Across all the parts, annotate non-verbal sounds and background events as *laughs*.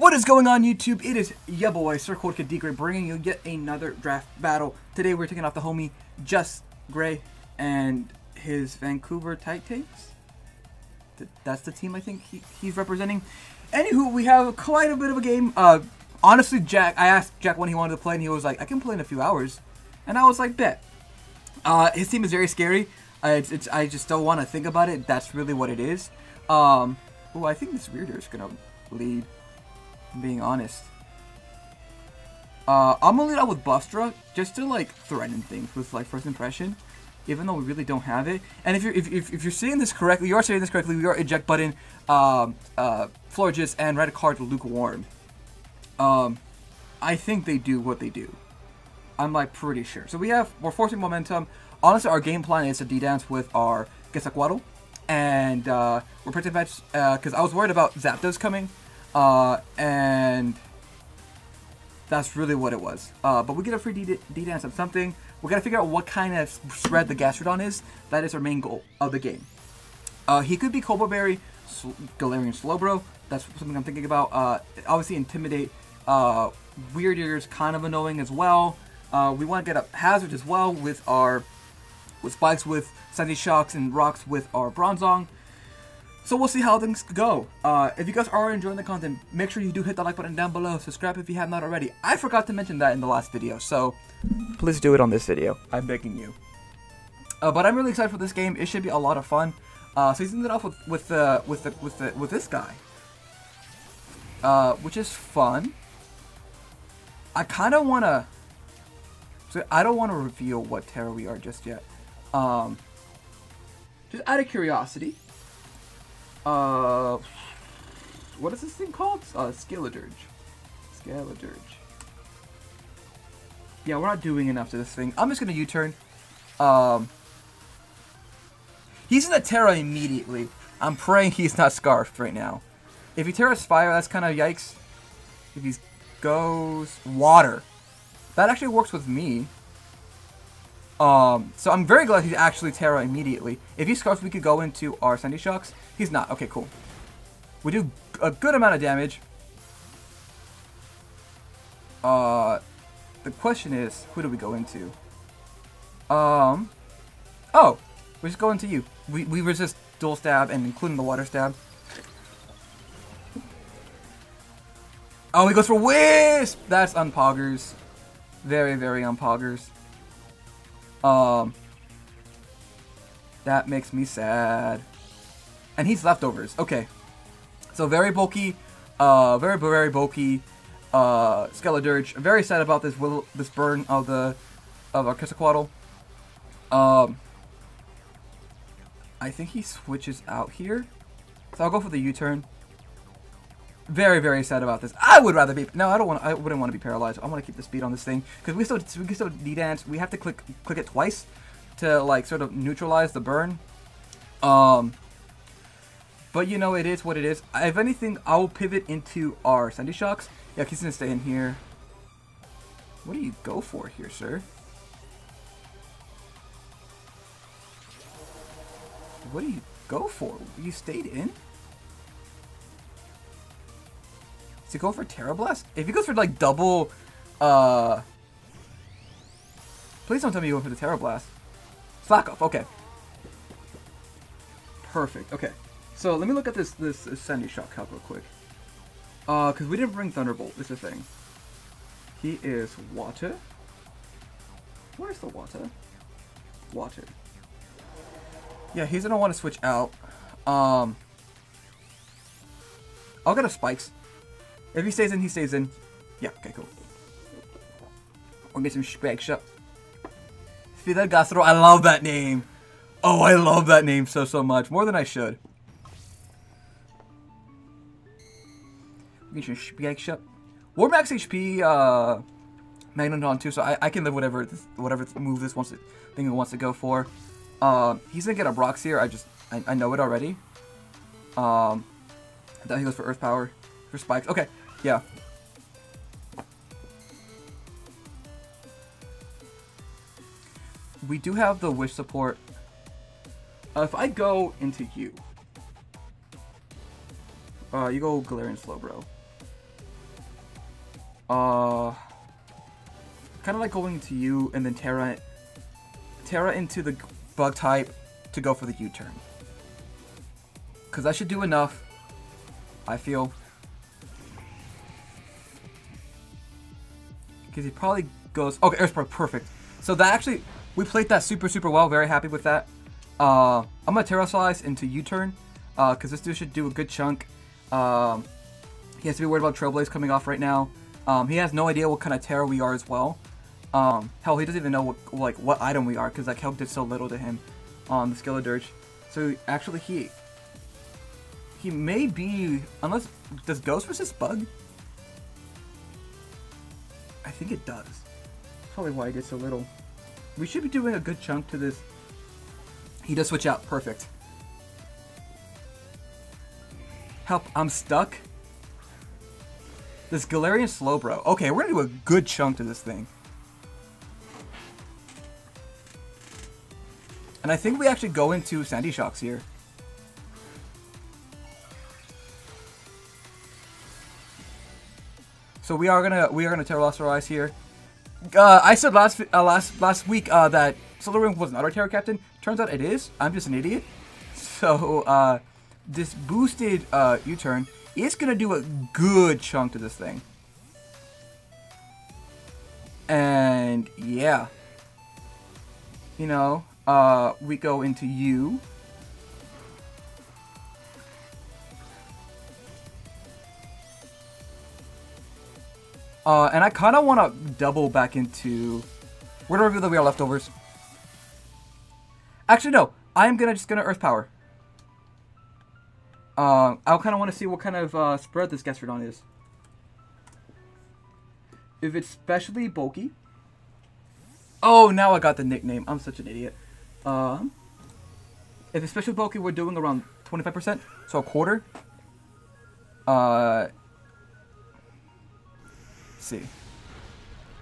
What is going on YouTube? It is ya boy, Sir Jorge De Great bringing you yet another draft battle. Today we're taking off the homie Just Gray and his Vancouver Titans. Th- That's the team I think he, he's representing. Anywho, we have quite a bit of a game. Uh, honestly, Jack, I asked Jack when he wanted to play, and he was like, "I can play in a few hours," and I was like, "Bet." Uh, his team is very scary. Uh, it's, it's, I just don't want to think about it. That's really what it is. Um, oh, I think this Rearder is gonna lead. Being honest. Uh, I'm gonna lead out with Bustra just to like threaten things with like first impression, even though we really don't have it. And if you're if, if, if you're seeing this correctly, you are saying this correctly. We are eject button, um, uh, Florges, and red card lukewarm. Um, I think they do what they do. I'm like pretty sure. So we have we're forcing momentum. Honestly, our game plan is to D-dance with our Quetzalcoatl, and uh, we're pretty much because I was worried about Zapdos coming, uh, and that's really what it was. Uh, but we get a free D-dance of something. We gotta figure out what kind of spread the Gastrodon is. That is our main goal of the game. Uh, he could be Colbur Berry, Sl- Galarian Slowbro. That's something I'm thinking about. Uh, obviously, Intimidate. Uh, Weird Ears, kind of annoying as well. Uh, we want to get a Hazard as well with our with spikes with Sandy Shocks and rocks with our Bronzong. So we'll see how things go. Uh, if you guys are enjoying the content, make sure you do hit the like button down below. Subscribe if you have not already. I forgot to mention that in the last video, so please do it on this video. I'm begging you. Uh, but I'm really excited for this game. It should be a lot of fun. Uh, so he's ended off with with uh, with the, with the, with this guy, uh, which is fun. I kind of want to. So I don't want to reveal what Tera we are just yet. Um, just out of curiosity. Uh, what is this thing called? Uh, Skeledirge. Skeledirge. Yeah, we're not doing enough to this thing. I'm just gonna U-turn. Um, he's gonna Tera immediately. I'm praying he's not scarfed right now. If he Tera's fire, that's kind of yikes. If he goes water, that actually works with me. Um, so I'm very glad he's actually Tera immediately. If he scarfs, we could go into our Sandy Shocks. He's not. Okay, cool. We do a good amount of damage. Uh, the question is, who do we go into? Um, oh, we just go into you. We, we resist dual stab and including the water stab. Oh, he goes for Wisp! That's unpoggers. Very, very unpoggers. Um, that makes me sad. And he's leftovers. Okay. So very bulky, uh, very, very bulky, uh, Skeledirge. Very sad about this will this burn of the, of our Quetzalcoatl. Um, I think he switches out here. So I'll go for the U-turn. Very, very sad about this. I would rather be. No, I don't want. I wouldn't want to be paralyzed. I want to keep the speed on this thing because we still we can still D-dance. We have to click click it twice to like sort of neutralize the burn. Um. But you know, it is what it is. If anything, I will pivot into our Sandy Shocks. Yeah, he's gonna stay in here. What do you go for here, sir? What do you go for? You stayed in? Does he go for Tera Blast? If he goes for like double, uh... Please don't tell me you went for the Terra Blast. Slack off, okay. Perfect, okay. So let me look at this this, Sandy Shock help real quick. Uh, because we didn't bring Thunderbolt, is the thing. He is water. Where's the water? Water. Yeah, he's gonna want to switch out. Um, I'll get a spikes. If he stays in, he stays in. Yeah, okay, cool. We'll get some spikes up. Fidel Gastro, I love that name. Oh, I love that name so, so much. More than I should. Get some spikes up. We're max HP, uh, Magnodon too, so I, I can live whatever this, whatever move this wants to, thing it wants to go for. Um, he's gonna get a Brox here. I just, I, I know it already. Um, then he goes for Earth Power, for spikes. Okay, yeah. We do have the wish support. Uh, if I go into you, uh, you go Galarian Slowbro. Uh, kind of like going to you and then Tera, Tera into the bug type to go for the U-turn. Because I should do enough, I feel. Because he probably goes... Okay, Earthspark, perfect. So that actually... We played that super, super well. Very happy with that. Uh, I'm going to Tera Terastallize into U-turn. Because uh, this dude should do a good chunk. Um, he has to be worried about Trailblaze coming off right now. Um, he has no idea what kind of Tera we are as well. Um, hell, he doesn't even know what, like what item we are because like help did so little to him on the Skeledirge. So actually, he he may be unless does Ghost resist bug? I think it does. Probably why he did so little. We should be doing a good chunk to this. He does switch out. Perfect. Help, I'm stuck. This Galarian Slowbro. Okay, we're gonna do a good chunk to this thing. And I think we actually go into Sandy Shocks here. So we are gonna we are gonna Terastallize here. Uh, I said last uh, last last week uh, that Ring was not our Tera Captain. Turns out it is. I'm just an idiot. *laughs* So uh, this boosted uh, U-turn is gonna do a good chunk to this thing. And yeah, you know, uh, we go into you. Uh, and I kind of want to double back into... We're going to reveal that we are leftovers. Actually, no. I am gonna just going to Earth Power. Uh, I kind of want to see what kind of uh, spread this Gastrodon is. If it's specially bulky... Oh, now I got the nickname. I'm such an idiot. Um, if it's special bulky, we're doing around 25%, so a quarter. Uh, see.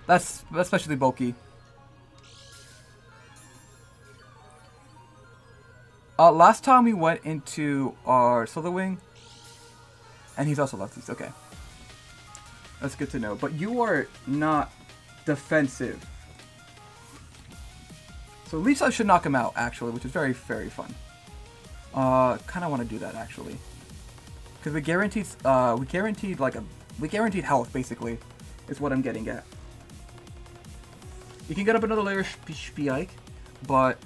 That's, especially bulky. Uh, last time we went into our Slitherwing, and he's also lefties, okay. That's good to know. But you are not defensive. So Life should knock him out, actually, which is very, very fun. Uh, kind of want to do that, actually. Because we guaranteed, uh, we guaranteed, like, a, we guaranteed health, basically, is what I'm getting at. You can get up another layer of Spike, but,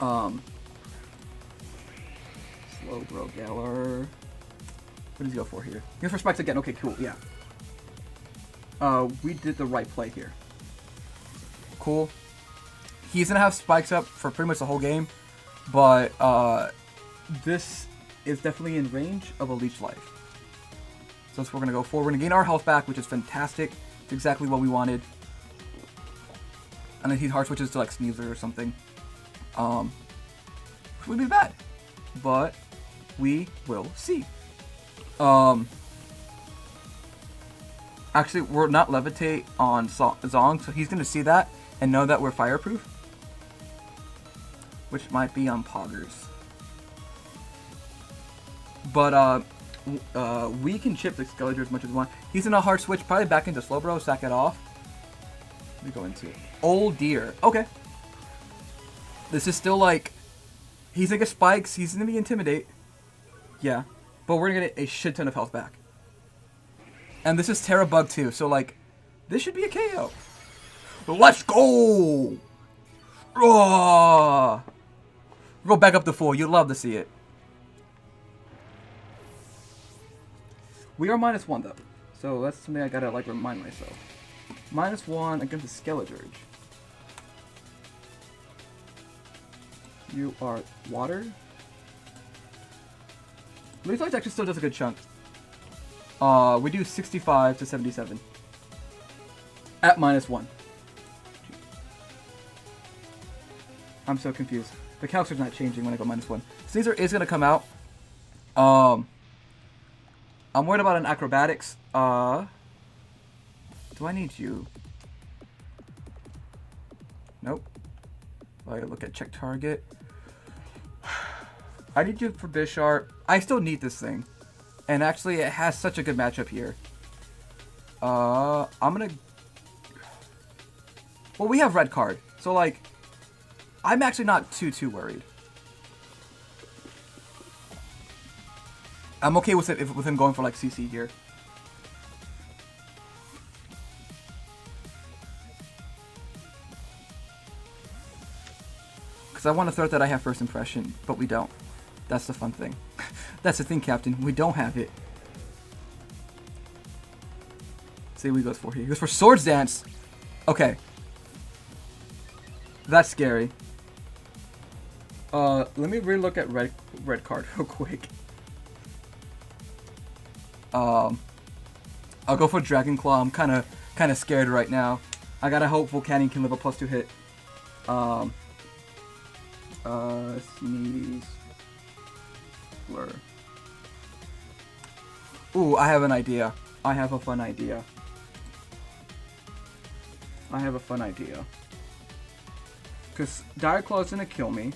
um, Slowbro Galar. What does he go for here? He goes for spikes again. Okay, cool. Yeah. Uh, we did the right play here. Cool he's gonna have spikes up for pretty much the whole game, but uh, this is definitely in range of a leech life. So we're gonna go for. We're gonna gain our health back, which is fantastic. It's exactly what we wanted. And then he hard switches to like Sneasler or something. Um, which would be bad, but we will see. Um, actually, we're not levitate on Zong, so he's gonna see that and know that we're fireproof which might be on Poggers. But uh, uh, we can chip the Skeletor as much as we want. He's in a hard switch, probably back into Slowbro, sack it off. We go into Old Deer. Okay. This is still like, he's like a Spikes, he's gonna be Intimidate. Yeah. But we're gonna get a shit ton of health back. And this is Tera Bug too, so like, this should be a KO. Let's go! Oh! Go back up to four. You'd love to see it. We are minus one, though. So that's something I gotta, like, remind myself. Minus one against the Skeledirge. You are water. Leech Life actually still does a good chunk. Uh, we do 65 to 77. At minus one. I'm so confused. The calculator's not changing when I go minus one. Caesar is to come out. Um, I'm worried about an acrobatics. Uh, do I need you? Nope. I look at check target. *sighs* I need you for Bisharp. I still need this thing. And actually, it has such a good matchup here. Uh, I'm gonna. Well, we have red card, so like, I'm actually not too too worried. I'm okay with it if, with him going for like CC here. Because I want to threat that I have first impression, but we don't. That's the fun thing. *laughs* That's the thing, Captain. We don't have it. see what he goes for here. He goes for Swords Dance. Okay. That's scary. Uh, let me relook at red red card *laughs* real quick. Um, I'll go for Dragon Claw. I'm kind of kind of scared right now. I gotta hope Volcanion can live a plus two hit. Um, uh, sneeze, blur. Ooh, I have an idea. I have a fun idea. I have a fun idea. Because Dire Claw's gonna kill me.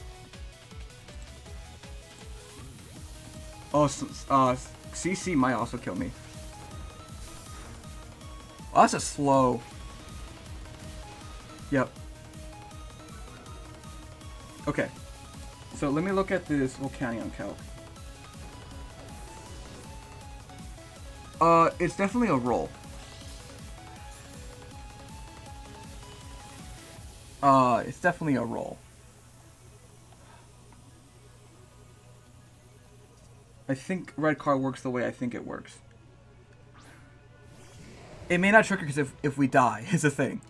Oh, uh, CC might also kill me. Oh, that's a slow. Yep. Okay. So let me look at this Volcanion calc. Uh, it's definitely a roll. Uh, it's definitely a roll. I think red car works the way I think it works. It may not trigger because if, if we die *laughs* is a thing.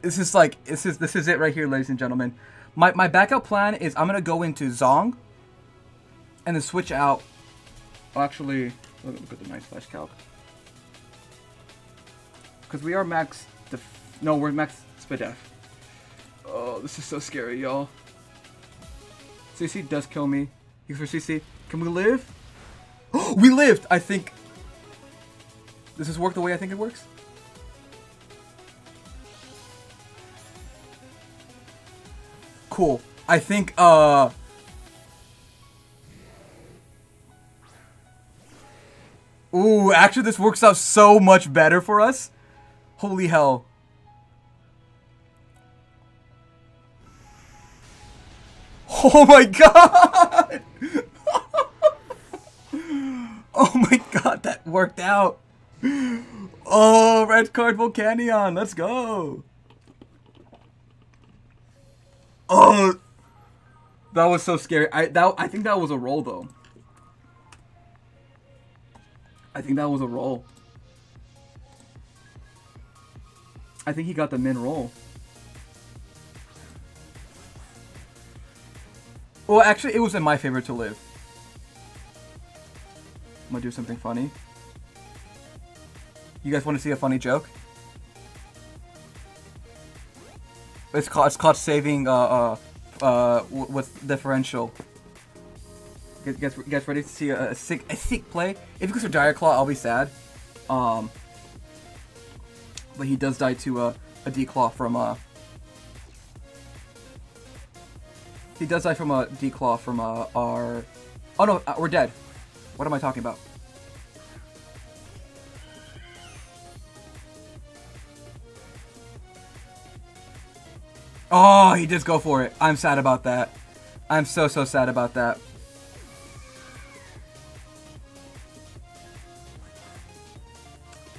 This is like this is this is it right here, ladies and gentlemen. My my backup plan is I'm gonna go into Zong and then switch out. Well, actually, look, look at the nice flash calc. Because we are max... no, we're max Spadef. Oh, this is so scary, y'all. CC does kill me. Thanks for CC. Can we live? *gasps* we lived! I think... Does this work the way I think it works? Cool. I think, uh... Ooh, actually this works out so much better for us. Holy hell. Oh my god! oh my god, that worked out. Oh, red card Volcanion, let's go. Oh, that was so scary. I that I think that was a roll though. I think that was a roll. I think he got the min roll. Well, actually, it was in my favor to live. I'm gonna do something funny. You guys want to see a funny joke? It's called it's called saving uh uh uh with differential. Get get get ready to see a, a sick a sick play. If it goes for Dire Claw, I'll be sad. Um, but he does die to uh, a declaw from uh he does die from a declaw from uh, our oh no uh, we're dead. What am I talking about? Oh he does go for it. I'm sad about that. I'm so so sad about that.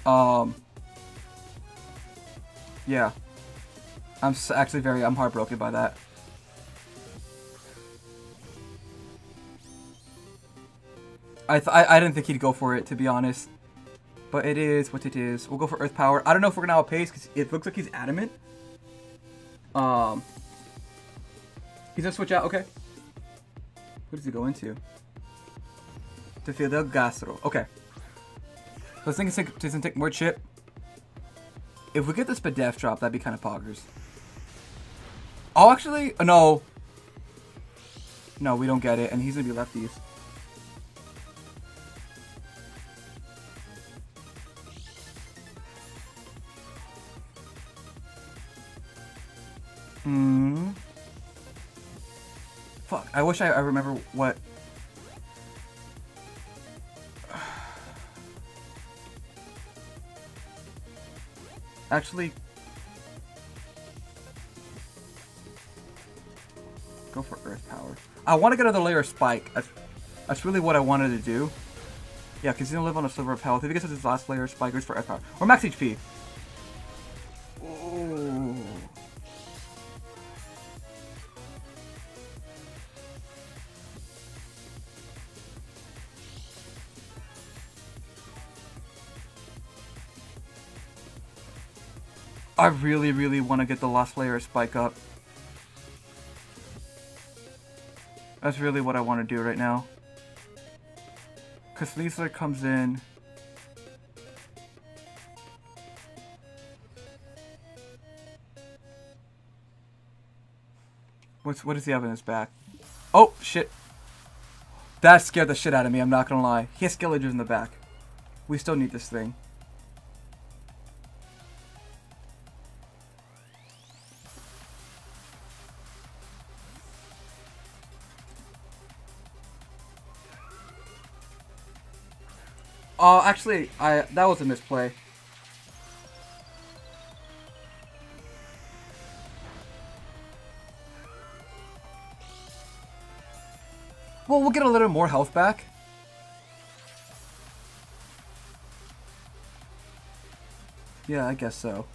Um yeah. I'm actually very, I'm heartbroken by that. I, I, I didn't think he'd go for it, to be honest. But it is what it is. We'll go for Earth Power. I don't know if we're going to outpace, because it looks like he's adamant. Um, He's going to switch out. Okay. What does he go into? To Fidel Gastro. Okay. Let's think doesn't take more chip. If we get this Spadef drop, that'd be kind of poggers. Oh, actually, no. No, we don't get it, and he's gonna be lefties. wish I, I remember what... Actually... Go for Earth Power. I want to get another layer of Spike. That's, that's really what I wanted to do. Yeah, because he's going to live on a sliver of health. If he gets his last layer of Spike, goes for Earth Power. Or max HP. I really, really want to get the last layer Spike up. That's really what I want to do right now. Because Lisa comes in. What's what does he have in his back? Oh shit! That scared the shit out of me. I'm not gonna lie. He has Skeledirge in the back. We still need this thing. Oh, uh, actually, I that was a misplay. Well, we'll get a little more health back. Yeah, I guess so.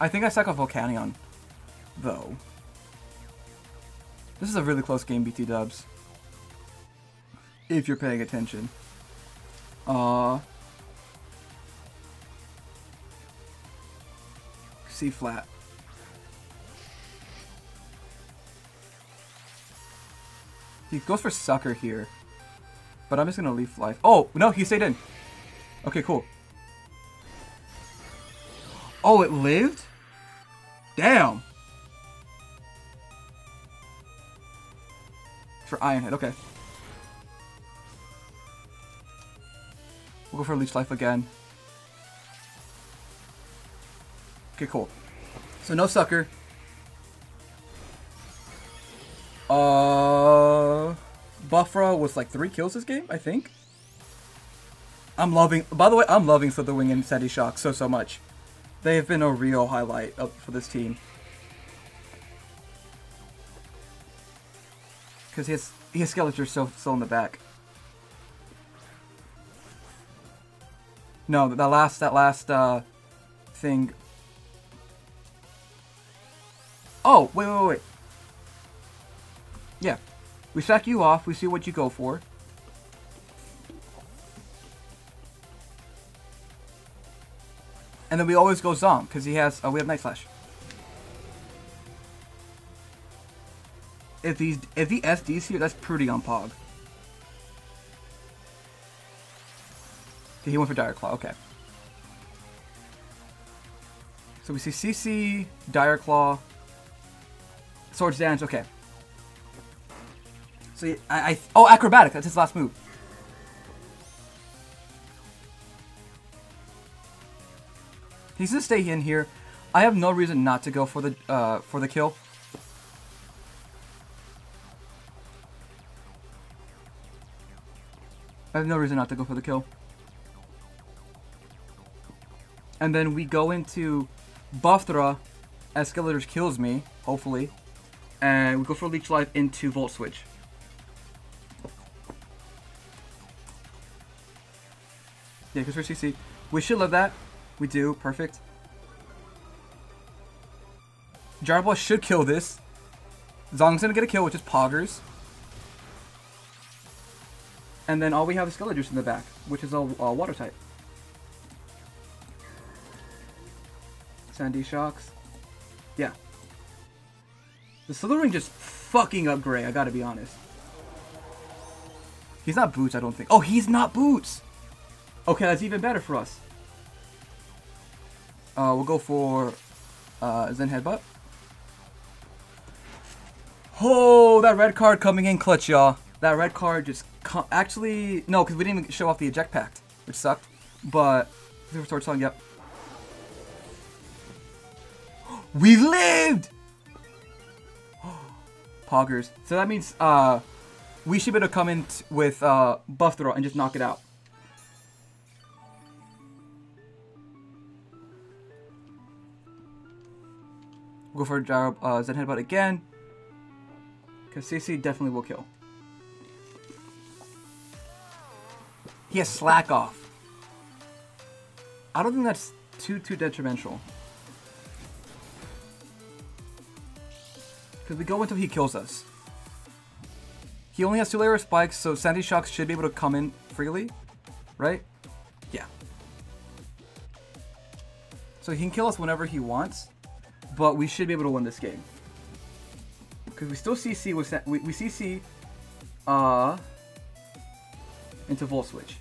I think I suck a Volcanion, though. This is a really close game, BT dubs. If you're paying attention. Uh... C flat. He goes for sucker here. But I'm just gonna leave life. Oh, no, he stayed in. Okay, cool. Oh, it lived? Damn. For Iron Head, okay. We'll go for Leech Life again. Okay, cool. So no Sucker. Uh, Buffra was like three kills this game, I think. I'm loving, by the way, I'm loving Slitherwing and Sandy Shock so, so much. They have been a real highlight for this team. Because he has, he has Skeletor still, still in the back. No, that last, that last, uh, thing. Oh, wait, wait, wait. Yeah. We sack you off, we see what you go for. And then we always go Zong, because he has, oh, we have Night Slash. If these, if he SD's here, that's pretty on Pog. He went for Dire Claw, okay. So we see CC, Dire Claw, Swords Dance, okay. So I, I, oh, Acrobatic, that's his last move. He's gonna stay in here. I have no reason not to go for the uh, for the kill. I have no reason not to go for the kill. And then we go into Buffra as Skeletors kills me, hopefully. And we go for Leech Life into Volt Switch. Yeah, because we're CC. We should love that. We do. Perfect. Jarboss should kill this. Zong's gonna get a kill, which is Poggers. And then all we have is Skelejuice in the back, which is a, a water type. Sandy Shocks. Yeah. The Slitherwing just fucking up Gray, I gotta be honest. He's not Boots, I don't think. Oh, he's not Boots! Okay, that's even better for us. Uh, we'll go for uh, Zen Headbutt. Oh, that red card coming in clutch, y'all. That red card just actually no, because we didn't even show off the eject pack, which sucked. But sword song, yep. *gasps* We lived. *gasps* Poggers. So that means uh, we should be able to come in with uh, buff throw and just knock it out. Go for Gyro, uh, Zen Headbutt again. Because CC definitely will kill. He has Slack Off. I don't think that's too, too detrimental. Because we go until he kills us. He only has two layer spikes, so Sandy Shocks should be able to come in freely. Right? Yeah. So he can kill us whenever he wants, but we should be able to win this game. Because we still CC with we, we CC uh into Volt Switch.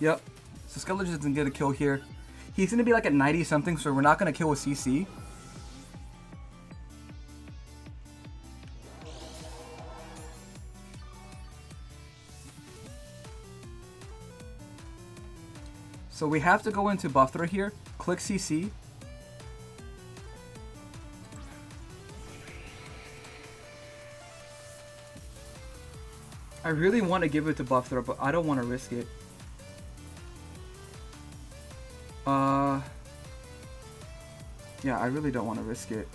Yep. So Skeleton doesn't get a kill here. He's gonna be like at 90 something, so we're not gonna kill with CC. So we have to go into buff throw here, click CC. I really want to give it to buff throw, but I don't want to risk it. Uh, yeah, I really don't want to risk it.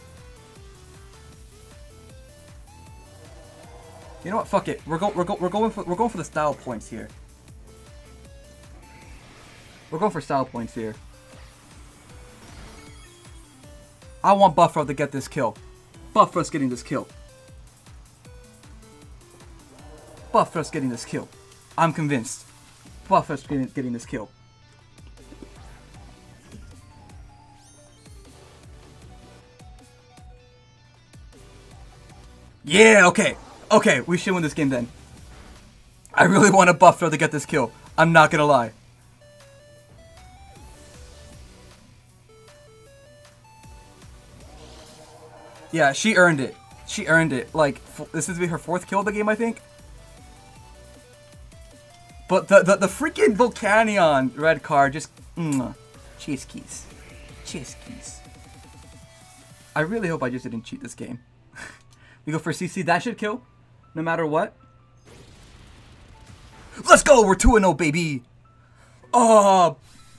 You know what? Fuck it. We're going. We're, go, we're going for. We're going for the style points here. We're going for style points here. I want Buffro to get this kill. Buffro's getting this kill. Buffro's getting this kill. I'm convinced. Buffro's getting, getting this kill. Yeah, okay. Okay, we should win this game then. I really want a Buffro to get this kill. I'm not gonna lie. Yeah, she earned it. She earned it. Like, this is be her fourth kill of the game, I think. But the the, the freaking Volcanion red card just, mm, cheese keys, cheese keys. I really hope I just didn't cheat this game. *laughs* we go for CC. That should kill, no matter what. Let's go. We're two and zero, baby. Oh,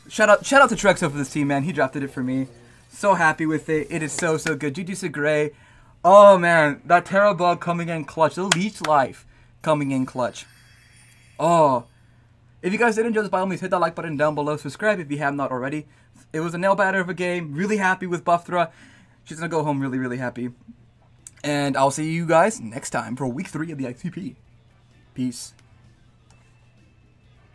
shout out shout out to Trexo for this team, man. He drafted it for me. So happy with it. It is so so good. GG Gray. Oh man, that Tera Bug coming in clutch. The Leech Life coming in clutch. Oh. If you guys did enjoy this, by all means, hit that like button down below. Subscribe if you have not already. It was a nail biter of a game. Really happy with Buffthra. She's gonna go home really, really happy. And I'll see you guys next time for week three of the ICP. Peace.